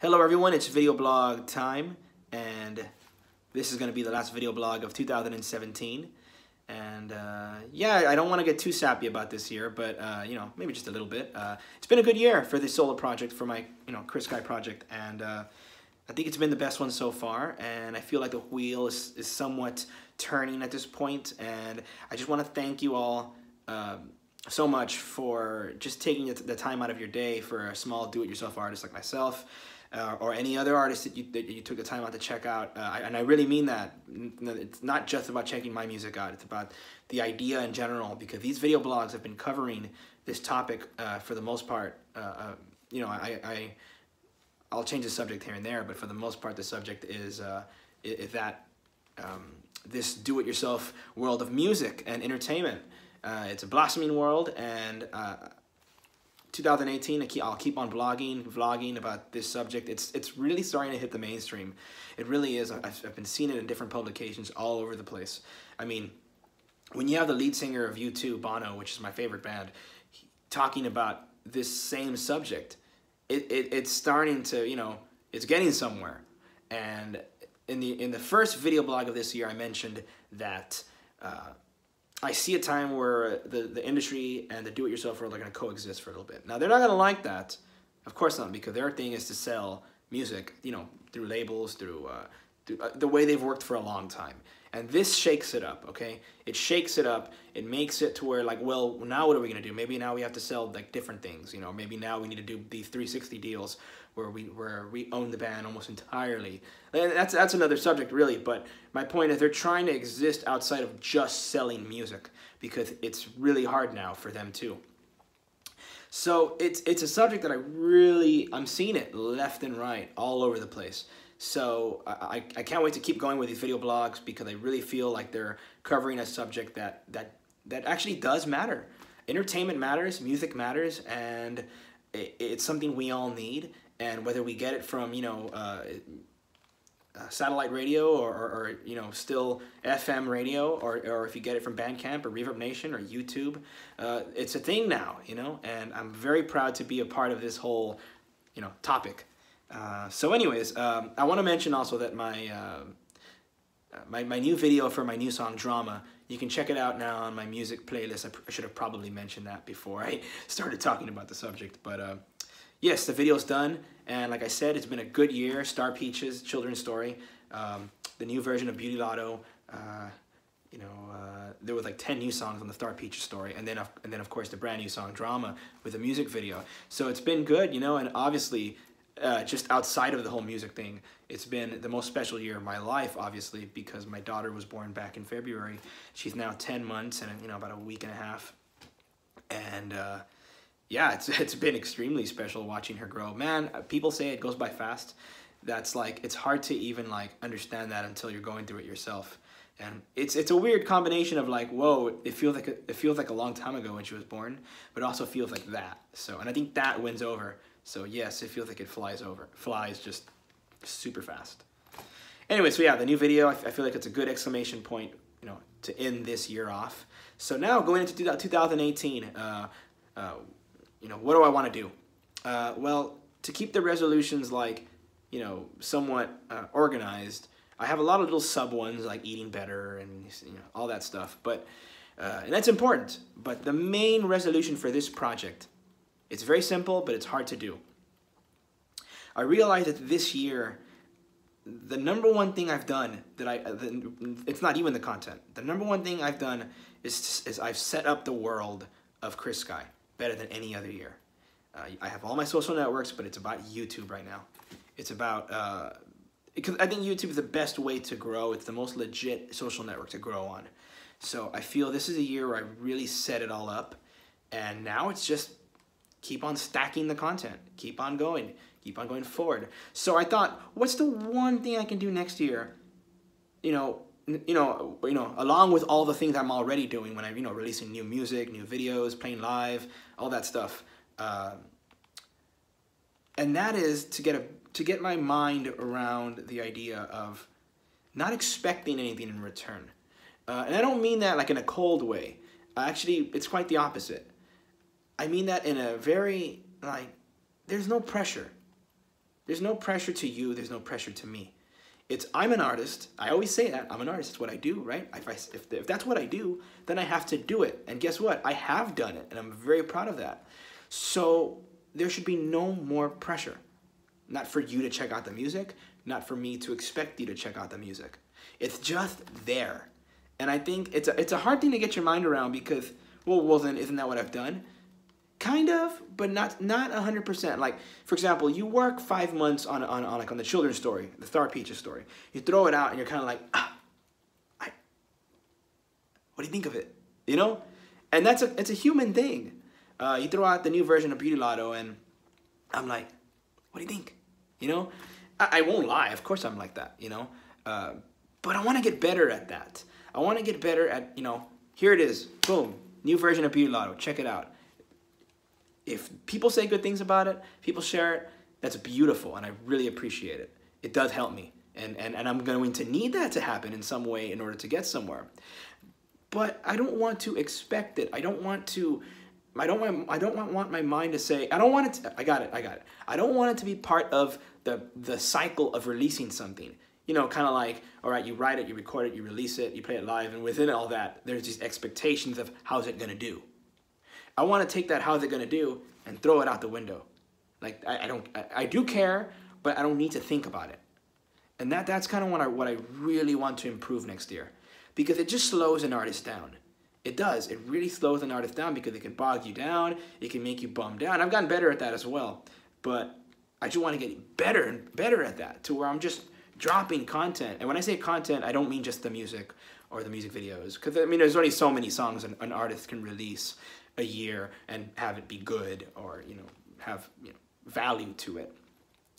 Hello everyone, it's video blog time and this is going to be the last video blog of 2017 and uh, yeah, I don't want to get too sappy about this year, but uh, you know, maybe just a little bit. Uh, it's been a good year for the solo project, for my you know Cris Sky project, and uh, I think it's been the best one so far. And I feel like the wheel is, is somewhat turning at this point, and I just want to thank you all um, so much for just taking the time out of your day for a small do-it-yourself artist like myself uh, or any other artist that you, that you took the time out to check out. Uh, and I really mean that. It's not just about checking my music out. It's about the idea in general because these video blogs have been covering this topic uh, for the most part. Uh, uh, you know, I, I, I'll change the subject here and there, but for the most part, the subject is, uh, is that um, this do-it-yourself world of music and entertainment. it's a blossoming world, and 2018, I'll keep on blogging, vlogging about this subject. It's it's really starting to hit the mainstream. It really is. I've, I've been seeing it in different publications all over the place. I mean, when you have the lead singer of U2, Bono, which is my favorite band, talking about this same subject, it, it, it's starting to, you know, it's getting somewhere. And in the, in the first video blog of this year, I mentioned that uh, I see a time where the, the industry and the do-it-yourself world are going to coexist for a little bit. Now, they're not going to like that. Of course not, because their thing is to sell music, you know, through labels, through, uh, through uh, the way they've worked for a long time. And this shakes it up, okay? It shakes it up. It makes it to where, like, well, now what are we going to do? Maybe now we have to sell, like, different things, you know? Maybe now we need to do these 360 deals where we where we own the band almost entirely. And that's that's another subject really, but my point is they're trying to exist outside of just selling music because it's really hard now for them too. So it's it's a subject that I really I'm seeing it left and right all over the place. So I, I can't wait to keep going with these video blogs because I really feel like they're covering a subject that that that actually does matter. Entertainment matters, music matters, and it, it's something we all need and whether we get it from you know uh, uh, satellite radio or, or, or, you know still FM radio or, or if you get it from Bandcamp or Reverb Nation or YouTube, uh, it's a thing now, you know, and I'm very proud to be a part of this whole you know topic. Uh, so anyways, um, I want to mention also that my, uh, uh, my my new video for my new song Drama, you can check it out now on my music playlist. I, I should have probably mentioned that before I started talking about the subject, but yes, the video's done, and like I said, it's been a good year. Star Peaches, children's story, um, the new version of Beauty Lotto. Uh, you know, uh, there were like 10 new songs on the Star Peaches story, and then, and then of course the brand new song Drama with a music video. So it's been good, you know, and obviously uh, just outside of the whole music thing, it's been the most special year of my life, obviously, because my daughter was born back in February. She's now 10 months and, you know, about a week and a half. And, uh, yeah, it's it's been extremely special watching her grow. Man, people say it goes by fast. That's like it's hard to even like understand that until you're going through it yourself. And it's it's a weird combination of like, whoa, it feels like a, it feels like a long time ago when she was born, but also feels like that. So, and I think that wins over. So yes, it feels like it flies over, flies just super fast. Anyway, so yeah, the new video, I, I feel like it's a good exclamation point, you know, to end this year off. So now going into 2018, uh, uh, you know, what do I want to do? Uh, well, to keep the resolutions like, you know, somewhat uh, organized, I have a lot of little sub ones like eating better and you know, all that stuff. But uh, and that's important. But the main resolution for this project, it's very simple, but it's hard to do. I realized that this year, the number one thing I've done that I, uh, it's not even the content. The number one thing I've done is, is I've set up the world of Cris Sky better than any other year. Uh, I have all my social networks, but it's about YouTube right now. It's about, uh, because I think YouTube is the best way to grow. It's the most legit social network to grow on. So I feel this is a year where I really set it all up. And now it's just keep on stacking the content, keep on going, keep on going forward. So I thought, what's the one thing I can do next year, you know, you know, you know, along with all the things I'm already doing when I'm, you know, releasing new music, new videos, playing live, all that stuff. Uh, and that is to get a to get my mind around the idea of not expecting anything in return. Uh, and I don't mean that like in a cold way. Uh, actually, it's quite the opposite. I mean that in a very like, there's no pressure. There's no pressure to you, there's no pressure to me. It's I'm an artist. I always say that. I'm an artist. It's what I do, right? If, I, if, if that's what I do, then I have to do it. And guess what? I have done it, and I'm very proud of that. So there should be no more pressure. Not for you to check out the music, not for me to expect you to check out the music. It's just there. And I think it's a, it's a hard thing to get your mind around because, well, well then isn't that what I've done? Kind of, but not not hundred percent. Like for example, you work five months on on, on like on the children's story, the Star Peaches story. You throw it out, and you're kind of like, ah, I. What do you think of it? You know, and that's a it's a human thing. Uh, you throw out the new version of Beauty Lotto, and I'm like, what do you think? You know, I, I won't lie. Of course, I'm like that. You know, uh, but I want to get better at that. I want to get better at you know. Here it is. Boom. New version of Beauty Lotto. Check it out if people say good things about it, people share it, that's beautiful and I really appreciate it. It does help me. And, and, and I'm going to need that to happen in some way in order to get somewhere. But I don't want to expect it. I don't want to I don't want I don't want, want my mind to say I don't want it to, I got it, I got it. I don't want it to be part of the the cycle of releasing something. You know, kind of like, all right, you write it, you record it, you release it, you play it live, and within all that, there's these expectations of how's it gonna do. I want to take that how's it going to do and throw it out the window. Like I, I don't I, I, do care, but I don't need to think about it. And that that's kind of what I what I really want to improve next year. Because it just slows an artist down. It does. It really slows an artist down because it can bog you down, it can make you bummed out. I've gotten better at that as well. But I just want to get better and better at that to where I'm just dropping content. And when I say content, I don't mean just the music or the music videos. Because, I mean, there's only so many songs an, an artist can release a year and have it be good or you know have you know value to it.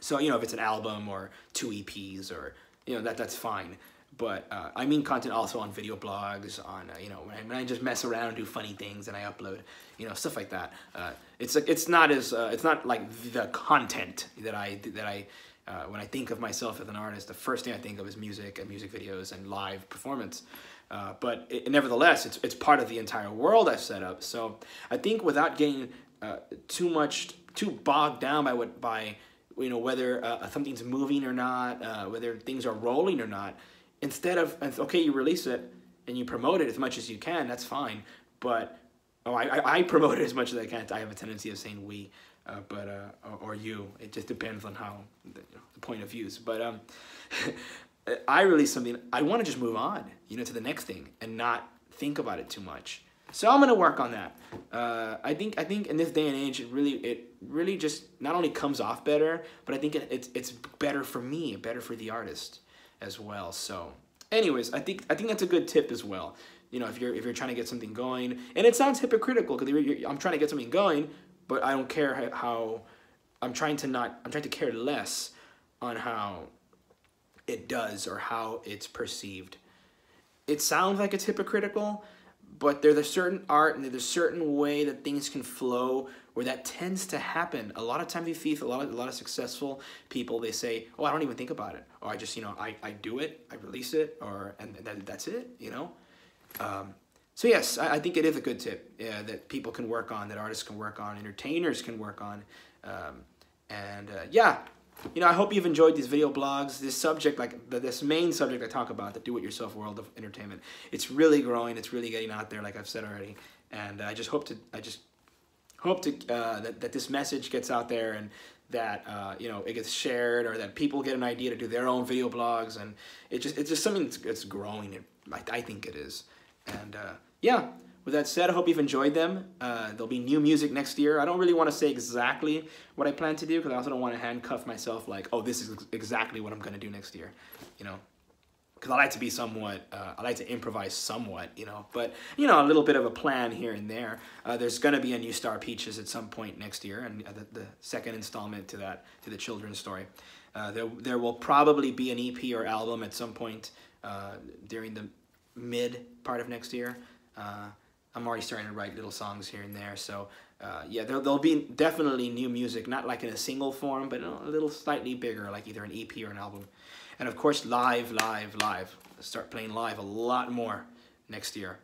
So you know if it's an album or two EPs or you know that that's fine. But uh, I mean content also on video blogs, on uh, you know when I, when I, just mess around, do funny things, and I upload, you know stuff like that. Uh, it's it's not as uh, it's not like the content that I that I uh, when I think of myself as an artist, the first thing I think of is music and music videos and live performance. Uh, but it, nevertheless, it's, it's part of the entire world I've set up. So I think without getting uh, too much, too bogged down by what by you know whether uh, something's moving or not, uh, whether things are rolling or not, instead of okay, you release it and you promote it as much as you can. That's fine. But oh, I, I promote it as much as I can. I have a tendency of saying we. Uh, but uh, or, or, you. It just depends on how the, you know, the point of views. But um, I release something, I want to just move on, you know, to the next thing and not think about it too much. So I'm gonna work on that. Uh, I think I think in this day and age, it really it really just not only comes off better, but I think it, it's it's better for me, better for the artist as well. So, anyways, I think I think that's a good tip as well. You know, if you're if you're trying to get something going, and it sounds hypocritical because I'm trying to get something going, but I don't care how I'm trying to not I'm trying to care less on how it does or how it's perceived. It sounds like it's hypocritical, but there's a certain art and there's a certain way that things can flow where that tends to happen. A lot of times you see a lot of a lot of successful people they say, "Oh, I don't even think about it," or "I just you know I, I do it, I release it," or and that, that's it, you know. Um, so yes, I, I, think it is a good tip yeah, that people can work on, that artists can work on, entertainers can work on, um, and uh, yeah, you know, I hope you've enjoyed these video blogs. This subject, like the, this main subject I talk about, the do-it-yourself world of entertainment, it's really growing. It's really getting out there, like I've said already. And I just hope to, I just hope to uh, that that this message gets out there and that uh, you know it gets shared or that people get an idea to do their own video blogs and it just it's just something that's, that's growing. I, I think it is. And uh, yeah. With that said, I hope you've enjoyed them. Uh, there'll be new music next year. I don't really want to say exactly what I plan to do because I also don't want to handcuff myself like, oh, this is exactly what I'm going to do next year, you know. Because I like to be somewhat, uh, I like to improvise somewhat, you know. But, you know, a little bit of a plan here and there. Uh, there's going to be a new Star Peaches at some point next year, and uh, the, the, second installment to that, to the children's story. Uh, there, there will probably be an EP or album at some point uh, during the mid part of next year. I'm already starting to write little songs here and there. So uh, yeah, there, will be definitely new music, not like in a single form, but a little slightly bigger, like either an EP or an album. And of course, live, live, live. start playing live a lot more next year.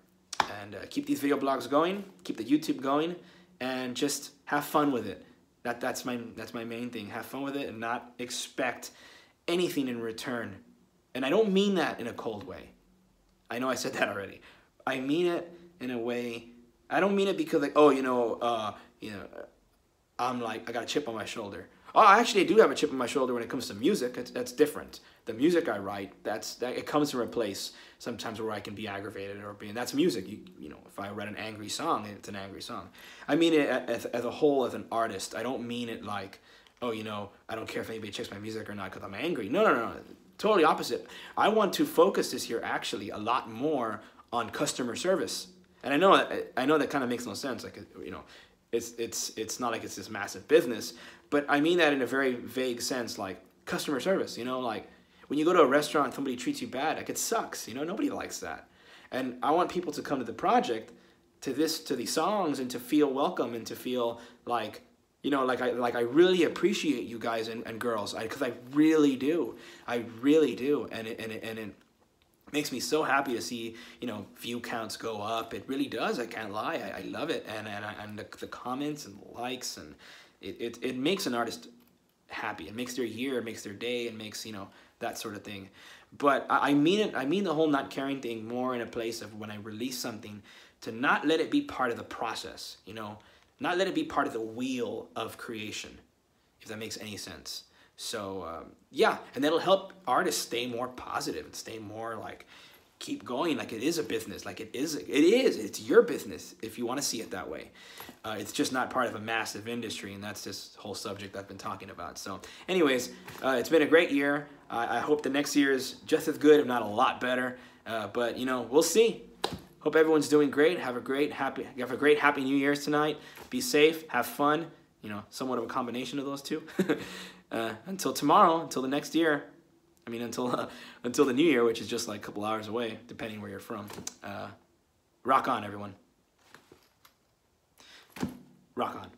And uh, keep these video blogs going, keep the YouTube going, and just have fun with it. That that's my that's my main thing. Have fun with it and not expect anything in return. And I don't mean that in a cold way. I know I said that already. I mean it in a way. I don't mean it because like oh you know uh you know I'm like I got a chip on my shoulder. Oh, actually, I do have a chip on my shoulder when it comes to music. It's, that's different. The music I write, that's that it comes from a place sometimes where I can be aggravated or being that's music. You you know, if I write an angry song, it's an angry song. I mean it as, as a whole as an artist. I don't mean it like, oh, you know, I don't care if anybody checks my music or not because I'm angry. No, no, no, no. Totally opposite. I want to focus this year actually a lot more on customer service. And I know I know that kind of makes no sense. Like you know, it's it's it's not like it's this massive business, but I mean that in a very vague sense, like customer service. You know, like when you go to a restaurant, somebody treats you bad, like it sucks. You know, nobody likes that. And I want people to come to the project, to this, to these songs, and to feel welcome and to feel like, you know, like I like I really appreciate you guys and, and girls, because I, I really do, I really do, and it, and it, and it makes me so happy to see you know view counts go up. It really does. I can't lie. I, I love it, and and I, and the, the comments and the likes and it, it, it makes an artist happy. It makes their year, it makes their day, it makes, you know, that sort of thing. But I, I mean it, I mean the whole not caring thing more in a place of when I release something to not let it be part of the process, you know, not let it be part of the wheel of creation, if that makes any sense. So um, yeah, and that'll help artists stay more positive and stay more like, keep going. Like it is a business. Like it is it is it's your business if you want to see it that way. Uh, it's just not part of a massive industry and that's this whole subject i've been talking about. So anyways uh, it's been a great year. I hope the next year is just as good if not a lot better. Uh, but you know we'll see hope everyone's doing great have a great happy have a great happy new year's tonight be safe have fun you know somewhat of a combination of those two uh, until tomorrow until the next year I mean, until uh, until the new year, which is just like a couple hours away, depending where you're from. Uh, rock on, everyone. Rock on.